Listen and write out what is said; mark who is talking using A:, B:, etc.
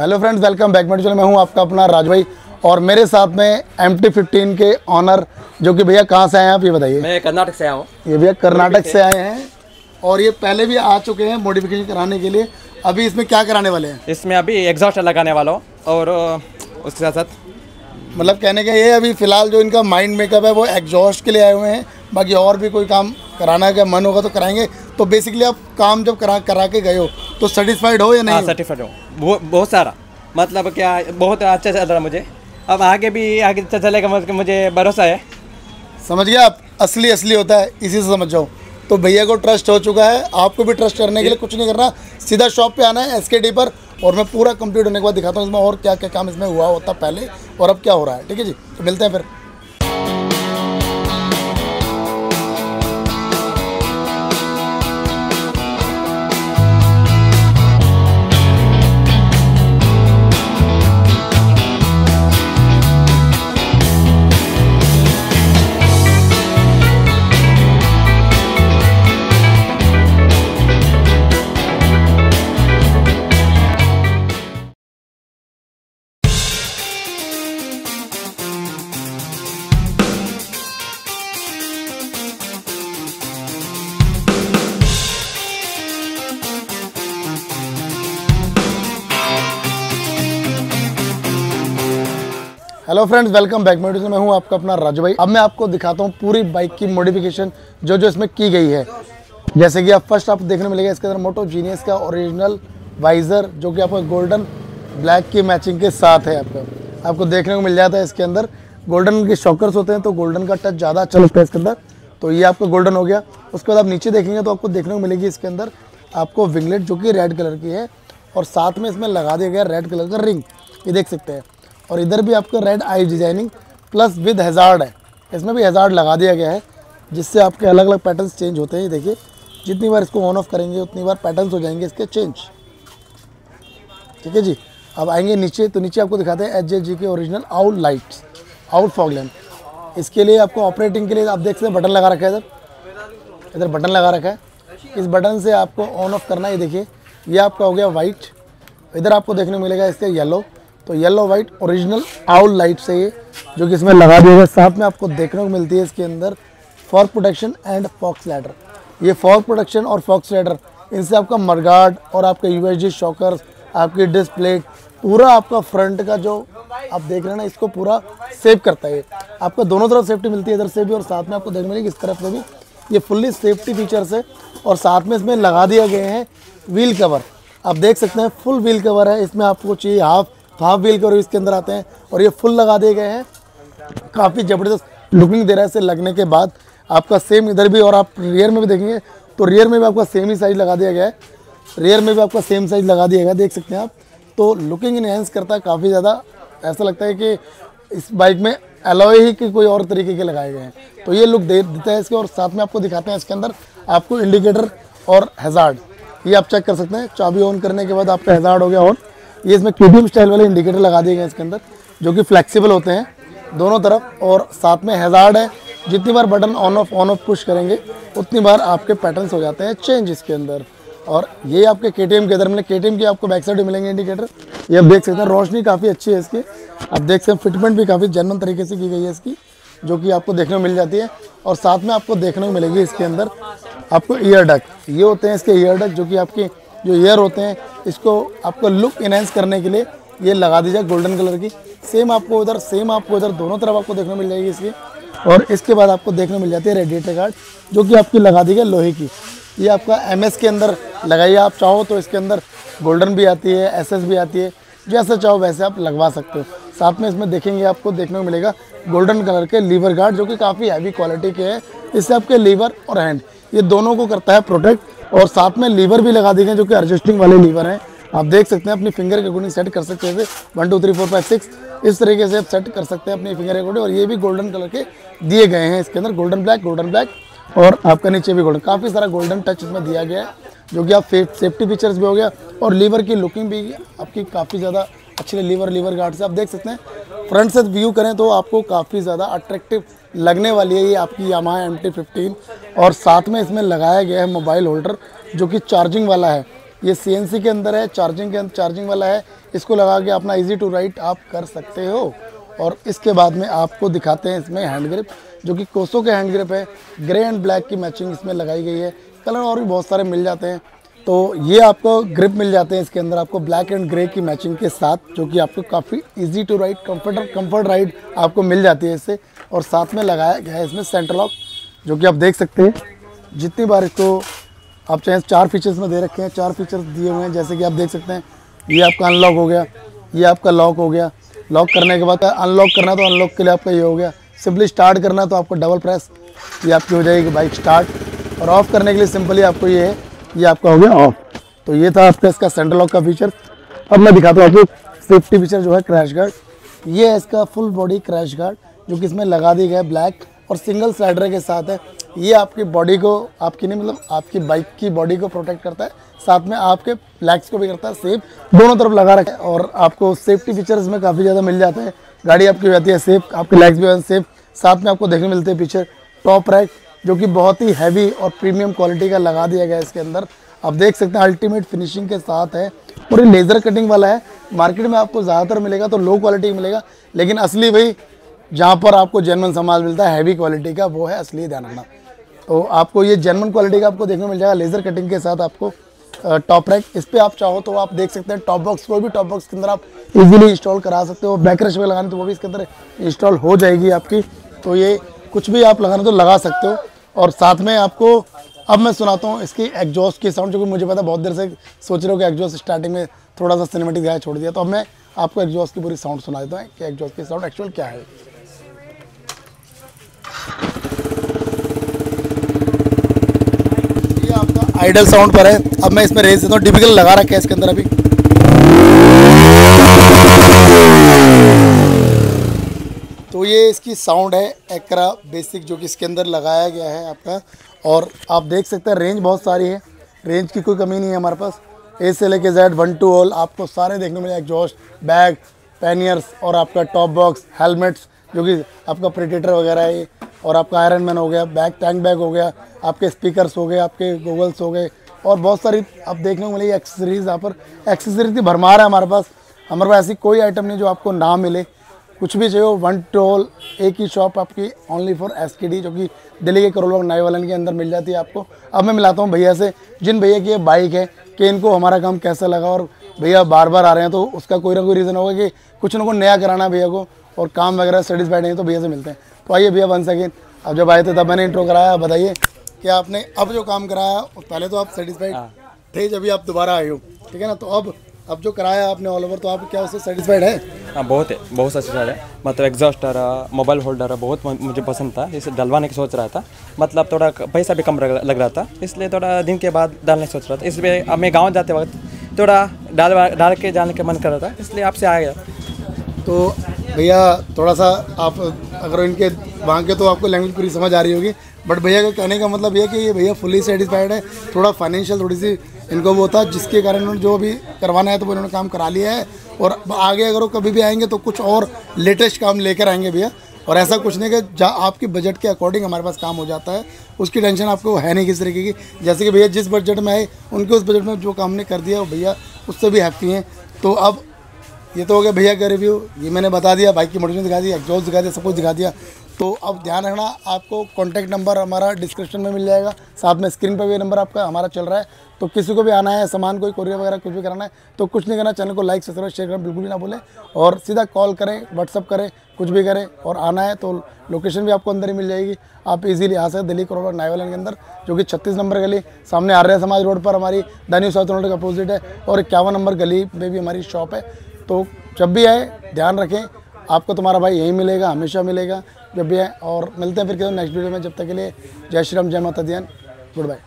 A: Hello friends welcome back channel मैं हूँ आपका अपना राज भाई और मेरे साथ में एम टी फिफ्टीन के ऑनर जो कि भैया कहाँ से आए हैं आप ये बताइए?
B: मैं कर्नाटक से आया हूँ।
A: ये भैया कर्नाटक से आए हैं और ये पहले भी आ चुके हैं मॉडिफिकेशन कराने के लिए। अभी इसमें क्या कराने वाले हैं?
B: इसमें अभी एग्जॉस्ट लगाने वाला हूँ और उसके साथ साथ
A: मतलब कहने का ये अभी फ़िलहाल जो इनका माइंड मेकअप है वो एग्जॉस्ट के लिए आए हुए हैं। बाकी और भी कोई काम कराना का मन होगा तो कराएँगे। तो बेसिकली आप काम जब करा करा के गए हो तो सेटिस्फाइड हो या
B: हाँ
A: नहीं
B: सर्टिफाइड हूँ। बहुत सारा। मतलब क्या, बहुत अच्छा चल रहा मुझे। अब आगे भी, आगे अच्छा चलेगा मुझे मुझे भरोसा है।
A: समझ गया आप? असली असली होता है, इसी से समझ जाओ। तो भैया को ट्रस्ट हो चुका है, आपको भी ट्रस्ट करने के लिए कुछ नहीं करना। सीधा शॉप पे आना है एस पर, और मैं पूरा कंप्लीट होने के बाद दिखाता हूँ इसमें और क्या क्या काम इसमें हुआ होता पहले, और अब क्या हो रहा है, ठीक है जी? तो मिलते हैं फिर। हेलो फ्रेंड्स वेलकम बैक मेरे मैं हूँ आपका अपना राजू भाई। अब मैं आपको दिखाता हूँ पूरी बाइक की मॉडिफिकेशन जो जो इसमें की गई है। जैसे कि आप फ़र्स्ट आपको देखने मिलेगा इसके अंदर मोटो जीनियस का ओरिजिनल वाइजर जो कि आपको गोल्डन ब्लैक की मैचिंग के साथ है आपका। आपको देखने को मिल जाता है इसके अंदर। गोल्डन के शॉकर्स होते हैं तो गोल्डन का टच ज़्यादा अच्छा लगता है इसके अंदर। तो ये आपका गोल्डन हो गया। उसके बाद आप नीचे देखेंगे तो आपको देखने को मिलेगी इसके अंदर आपको विंगलेट जो कि रेड कलर की है। और साथ में इसमें लगा दिया गया रेड कलर का रिंग ये देख सकते हैं। और इधर भी आपका red eye designing plus with hazard है। इसमें भी हेजार्ड लगा दिया गया है, जिससे आपके अलग अलग पैटर्न्स चेंज होते हैं। देखिए, जितनी बार इसको ऑन ऑफ़ करेंगे, उतनी बार पैटर्न्स हो जाएँगे इसके चेंज ठीक है जी? अब आएँगे नीचे तो नीचे आपको दिखाते हैं एच जी के original out lights out fog इसके लिए आपको ऑपरेटिंग के लिए आप देख सकते हैं बटन लगा रखा है इधर। इधर बटन लगा रखा है। इस बटन से आपको ऑन ऑफ़ करना ये देखिए। ये आपका हो गया वाइट इधर आपको देखने को मिलेगा इसके येलो तो yellow white original owl light से ये, जो कि इसमें लगा दिया गया, साथ में आपको देखने को मिलती है इसके अंदर for protection and fox ladder ये फॉर प्रोटेक्शन और फॉक्स लैडर इनसे आपका मरगार्ड और आपके यू शॉकर्स आपकी डिस्क प्लेट पूरा आपका फ्रंट का जो आप देख रहे हैं ना, इसको पूरा सेव करता है आपको दोनों तरफ़ सेफ्टी मिलती है, इधर से भी और साथ में आपको देखने मिलेगी इस तरफ़ से भी। ये फुल्ली सेफ्टी फीचर्स है और साथ में इसमें लगा दिया गए हैं व्हील कवर आप देख सकते हैं फुल व्हील कवर है, इसमें आपको चाहिए हाफ़ तो हाफ़ व्हील कवर इसके अंदर आते हैं और ये फुल लगा दिए गए हैं। काफ़ी ज़बरदस्त लुकिंग दे रहा है इसे लगने के बाद। आपका सेम इधर भी और आप रियर में भी देखेंगे तो रियर में भी आपका सेम ही साइज़ लगा दिया गया है। रियर में भी आपका सेम साइज़ लगा दिया गया, देख सकते हैं आप। तो लुकिंग इनहेंस करता है, काफ़ी ज़्यादा ऐसा लगता है कि इस बाइक में एलॉय ही के कोई और तरीके के लगाए गए हैं। तो ये लुक दे देता है इसके और साथ में आपको दिखाते हैं इसके अंदर आपको इंडिकेटर और हेजार्ड ये आप चेक कर सकते हैं, चाबी ऑन करने के बाद आपका हेजार्ड हो गया ऑन ये इसमें के स्टाइल वाले इंडिकेटर लगा दिए गए इसके अंदर, जो कि फ्लेक्सिबल होते हैं दोनों तरफ़ और साथ में हेजार्ड है। जितनी बार button on off on off push करेंगे, उतनी बार आपके पैटर्न्स हो जाते हैं चेंज इसके अंदर। और ये आपके के टी एम के अंदर मैंने के टी एम के आपको बैक साइड मिलेंगे इंडिकेटर ये आप देख सकते हैं, रोशनी काफ़ी अच्छी है इसकी। आप देख सकते हैं फिटमेंट भी काफ़ी जनरल तरीके से की गई है इसकी, जो कि आपको देखने को मिल जाती है। और साथ में आपको देखने को मिलेगी इसके अंदर आपको ईयर डक ये होते हैं इसके ईयर डक जो कि आपके जो ईयर होते हैं, इसको आपको लुक इनहेंस करने के लिए ये लगा दीजिए गोल्डन कलर की। सेम आपको उधर सेम आपको उधर दोनों तरफ़ आपको देखने मिल जाएगी इसकी। और इसके बाद आपको देखने मिल जाती है रेडिएटर गार्ड जो कि आपकी लगा दी गई लोहे की। ये आपका एमएस के अंदर लगाइए आप, चाहो तो इसके अंदर गोल्डन भी आती है एस भी आती है, जैसे चाहो वैसे आप लगवा सकते हो। साथ में इसमें देखेंगे आपको देखने को मिलेगा गोल्डन कलर के लीवर गार्ड जो कि काफ़ी हैवी क्वालिटी के हैं। इससे आपके लीवर और हैंड ये दोनों को करता है प्रोटेक्ट और साथ में लीवर भी लगा दिए गए जो कि एडजस्टिंग वाले लीवर हैं। आप देख सकते हैं, अपनी फिंगर के अकॉर्डिंग सेट कर सकते हैं one two three four five six इस तरीके से आप सेट कर सकते हैं अपनी फिंगर के अकॉर्डिंग और ये भी गोल्डन कलर के दिए गए हैं इसके अंदर। गोल्डन ब्लैक गोल्डन ब्लैक और आपका नीचे भी गोल्डन काफ़ी सारा गोल्डन टच इसमें दिया गया है, जो कि आप सेफ्टी फीचर्स भी हो गया। और लीवर की लुकिंग भी आपकी काफ़ी ज़्यादा अच्छी लीवर लीवर गार्ड से आप देख सकते हैं। फ्रंट से व्यू करें तो आपको काफ़ी ज़्यादा अट्रैक्टिव लगने वाली है ये आपकी यामा एम टी और साथ में इसमें लगाया गया है मोबाइल होल्डर जो कि चार्जिंग वाला है। ये CNC के अंदर है चार्जिंग के अंदर चार्जिंग वाला है। इसको लगा के अपना इजी टू राइट आप कर सकते हो। और इसके बाद में आपको दिखाते हैं इसमें हैंड ग्रिप जो कि कोसो के हैंड ग्रिप है। ग्रे एंड ब्लैक की मैचिंग इसमें लगाई गई है। कलर और भी बहुत सारे मिल जाते हैं। तो ये आपको ग्रिप मिल जाते हैं इसके अंदर, आपको ब्लैक एंड ग्रे की मैचिंग के साथ, जो कि आपको काफ़ी easy to ride comforter comfort ride आपको मिल जाती है इससे। और साथ में लगाया गया है इसमें सेंटर लॉक जो कि आप देख सकते हैं। जितनी बार इसको आप चाहे चार फीचर्स में दे रखे हैं, चार फीचर्स दिए हुए हैं, जैसे कि आप देख सकते हैं, ये आपका अनलॉक हो गया, ये आपका लॉक हो गया। लॉक करने के बाद अनलॉक करना तो अनलॉक के लिए आपका ये हो गया। सिंपली स्टार्ट करना तो आपको डबल प्रेस ये आपकी हो जाएगी बाइक स्टार्ट और ऑफ़ करने के लिए सिंपली आपको ये है ये आपका हो गया ऑफ़ तो ये था आपका इसका सेंटर लॉक का फीचर अब मैं दिखाता हूँ आपको सेफ्टी फीचर जो है क्रैश गार्ड ये है इसका फुल बॉडी क्रैश गार्ड जो कि इसमें लगा दी गया ब्लैक और सिंगल स्लाइडर के साथ है. ये आपकी बॉडी को, आपकी नहीं मतलब आपकी बाइक की बॉडी को प्रोटेक्ट करता है. साथ में आपके लेग्स को भी करता है सेफ़ दोनों तरफ़ लगा रखा है और आपको सेफ्टी फीचर्स में काफ़ी ज़्यादा मिल जाते हैं. गाड़ी आपकी हो जाती है सेफ़ आपके लेग्स भी सेफ़ साथ में आपको देखने मिलते हैं पीछे टॉप रैक जो कि बहुत ही हैवी और प्रीमियम क्वालिटी का लगा दिया गया इसके अंदर। आप देख सकते हैं अल्टीमेट फिनिशिंग के साथ है। और ये लेज़र कटिंग वाला है। मार्केट में आपको ज़्यादातर मिलेगा तो लो क्वालिटी मिलेगा। लेकिन असली भाई जहाँ पर आपको जेनवन सामान मिलता है हैवी क्वालिटी का, वो है असली ध्यान तो आपको ये जेनवन क्वालिटी का आपको देखने मिल जाएगा लेज़र कटिंग के साथ आपको टॉप रैक इस पर आप चाहो तो आप देख सकते हैं टॉप बॉक्स कोई भी टॉप बॉक्स के अंदर आप इजीली इंस्टॉल करा सकते हो। बैक रश में लगाने तो वो भी इसके अंदर इंस्टॉल हो जाएगी आपकी। तो ये कुछ भी आप लगाना तो लगा सकते हो। और साथ में आपको, अब मैं सुनाता हूँ इसकी एग्जॉस्ट की साउंड जो कि मुझे पता बहुत देर से सोच रहे हो कि एग्जॉस्ट स्टार्टिंग में थोड़ा सा सिनेमेटिक गाया छोड़ दिया। तो अब मैं आपको एग्जॉस्ट की पूरी साउंड सुना देता हूँ, कि एग्जॉस्ट की साउंड एक्चुअल क्या है। ये आपका आइडल साउंड पर है। अब मैं इसमें रेस देता हूँ। डिफ़िकल्ट लगा रखा है इसके अंदर अभी। तो ये इसकी साउंड है एकरा बेसिक जो कि इसके अंदर लगाया गया है आपका। और आप देख सकते हैं रेंज बहुत सारी है। रेंज की कोई कमी नहीं है हमारे पास। ए से लेके जेड वन टू ऑल आपको सारे देखने मिले एग्जॉस्ट बैग पैनियर्स और आपका टॉप बॉक्स हेलमेट्स जो कि आपका प्रेडेटर वगैरह है। और आपका आयरन मैन हो गया बैग टैंक बैग हो गया, आपके स्पीकर्स हो गए, आपके गूगल्स हो गए। और बहुत सारी आप देखने को मिलेगी एक्सेसरीज यहाँ पर। एक्सेसरीज भरमार है हमारे पास। हमारे पास ऐसी कोई आइटम नहीं जो आपको ना मिले। कुछ भी चाहिए वन टोल एक ही शॉप आपकी ओनली फॉर एस जो कि दिल्ली के करोल नए वालन के अंदर मिल जाती है आपको। अब मैं मिलाता हूँ भैया से जिन भैया की ये बाइक है कि इनको हमारा काम कैसा लगा और भैया बार बार आ रहे हैं तो उसका कोई ना कोई रीज़न होगा कि कुछ ना कुछ नया कराना भैया को और काम वगैरह सेटिस्फाइड नहीं तो भैया से मिलते हैं। तो आइए भैया वन सेकेंड अब जब आए थे तब मैंने इंट्रो कराया बताइए कि आपने अब जो काम कराया पहले तो आप सेटिस्फाइड हाँ। थे जब भी आप दोबारा आए हो ठीक है ना? तो अब अब जो कराया आपने ऑल ओवर तो आप क्या उससे सेटिस्फाइड है?
B: हाँ बहुत है, बहुत सेटिस्फाइड है। मतलब एग्जॉस्टर मोबाइल होल्डर बहुत मुझे पसंद था। इसे डलवाने की सोच रहा था। मतलब थोड़ा पैसा भी कम लग रहा था। इसलिए थोड़ा दिन के बाद डालने की सोच रहा था। इसलिए अब मैं गाँव जाते वक्त थोड़ा डाल डाल के जाने का मन कर रहा था। इसलिए आपसे आ गया
A: तो भैया, थोड़ा सा आप, अगर इनके वहाँ के तो आपको लैंग्वेज पूरी समझ आ रही होगी। बट भैया का कहने का मतलब ये कि ये भैया फुली सेटिस्फाइड है। थोड़ा फाइनेंशियल थोड़ी सी इनको वो था जिसके कारण उन्होंने जो भी करवाना है तो वो इन्होंने काम करा लिया है। और आगे अगर वो कभी भी आएँगे तो कुछ और लेटेस्ट काम लेकर आएँगे भैया। और ऐसा कुछ नहीं कि आपकी बजट के अकॉर्डिंग हमारे पास काम हो जाता है, उसकी टेंशन आपको है नहीं किस तरीके की। जैसे कि भैया जिस बजट में आए, उनके उस बजट में जो काम ने कर दिया, वो भैया उससे भी हैप्पी हैं। तो अब ये तो हो गया भैया का रिव्यू ये मैंने बता दिया, बाइक की मोटिवेशन दिखा दिया एग्जॉस्ट दिखा दिया, सब कुछ दिखा दिया। तो अब ध्यान रखना, आपको कॉन्टैक्ट नंबर हमारा डिस्क्रिप्शन में मिल जाएगा, साथ में स्क्रीन पर भी नंबर आपका, हमारा चल रहा है। तो किसी को भी आना है, सामान कोई कोरियर वगैरह कुछ भी कराना है तो कुछ नहीं करना चैनल को लाइक सब्सक्राइब शेयर करना बिल्कुल भी ना बोले और सीधा कॉल करें व्हाट्सअप करें, कुछ भी करें और आना है तो लोकेशन भी आपको अंदर ही मिल जाएगी। आप इजीली आ सकते दिल्ली करोड़ नाइवलन के अंदर, जो कि छत्तीस नंबर गली, सामने आर्य समाज रोड पर, हमारी दानी साउथ रोड के अपोजिट है और इक्यावन नंबर गली में भी हमारी शॉप है। तो जब भी आए, ध्यान रखें आपको तुम्हारा भाई यही मिलेगा, हमेशा मिलेगा, जब भी है। और मिलते हैं फिर नेक्स्ट वीडियो में। जब तक के लिए जय श्री राम, जय माता दियन गुड बाय